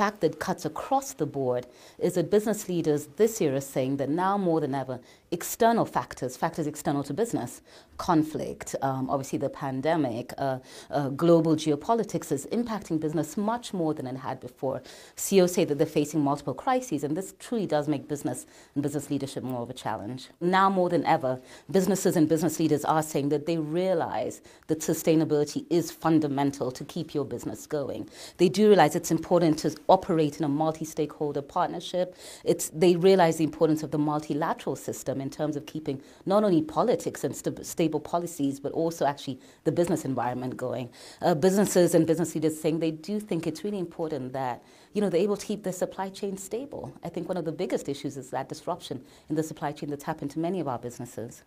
fact that cuts across the board is that business leaders this year are saying that now more than ever, external factors, factors external to business, conflict, um, obviously the pandemic, uh, uh, global geopolitics is impacting business much more than it had before. CEOs say that they're facing multiple crises, and this truly does make business and business leadership more of a challenge. Now more than ever, businesses and business leaders are saying that they realize that sustainability is fundamental to keep your business going. They do realize it's important to operate in a multi-stakeholder partnership. It's, they realize the importance of the multilateral system in terms of keeping not only politics and st stable policies, but also actually the business environment going. Uh, businesses and business leaders saying they do think it's really important that you know, they're able to keep their supply chain stable. I think one of the biggest issues is that disruption in the supply chain that's happened to many of our businesses.